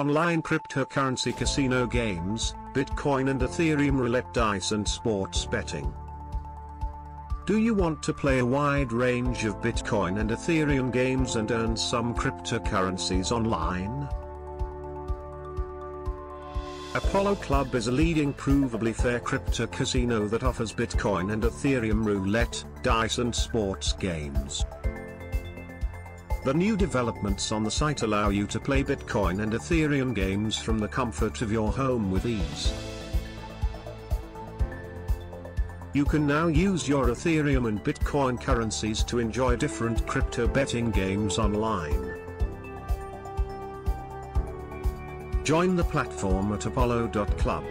online cryptocurrency casino games, Bitcoin and Ethereum roulette dice and sports betting. Do you want to play a wide range of Bitcoin and Ethereum games and earn some cryptocurrencies online? Apollo Club is a leading provably fair crypto casino that offers Bitcoin and Ethereum roulette, dice and sports games. The new developments on the site allow you to play Bitcoin and Ethereum games from the comfort of your home with ease. You can now use your Ethereum and Bitcoin currencies to enjoy different crypto betting games online. Join the platform at apollo.club.